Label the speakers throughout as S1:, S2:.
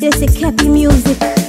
S1: This is Cappy Music.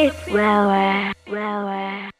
S2: Railway, railway, railway.